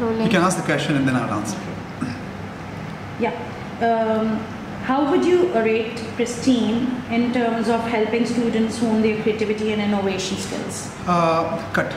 Rolling. You can ask the question and then I'll answer. Yeah. Um, how would you rate Pristine in terms of helping students hone their creativity and innovation skills? Uh, cut.